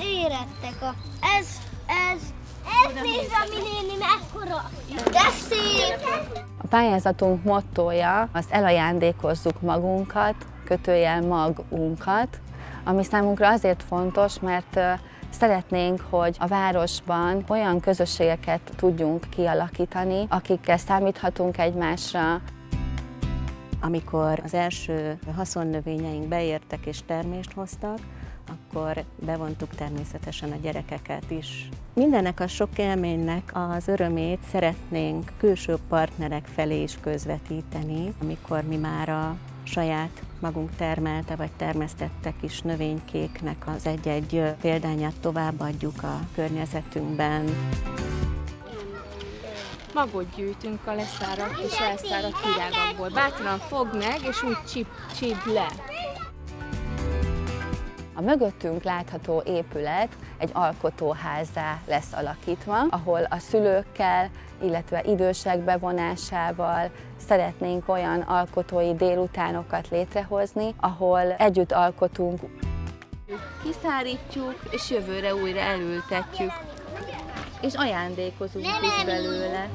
érettek a... Ez, ez, ez nézd, ami néni mekkora! De szép! A pályázatunk mottója az elajándékozzuk magunkat, kötőjel magunkat, ami számunkra azért fontos, mert Szeretnénk, hogy a városban olyan közösségeket tudjunk kialakítani, akikkel számíthatunk egymásra, amikor az első haszonnövényeink beértek és termést hoztak, akkor bevontuk természetesen a gyerekeket is. Mindennek a sok élménynek az örömét szeretnénk külső partnerek felé is közvetíteni, amikor mi már a saját magunk termelte vagy termesztette kis növénykéknek az egy-egy példányát továbbadjuk a környezetünkben. Magot gyűjtünk a leszáradt és elszáradt virágokból. Bátran fogd meg, és úgy csip, csip le. A mögöttünk látható épület egy alkotóházá lesz alakítva, ahol a szülőkkel, illetve idősek bevonásával szeretnénk olyan alkotói délutánokat létrehozni, ahol együtt alkotunk. Kiszárítjuk, és jövőre újra elültetjük. És ajándékozunk is belőle.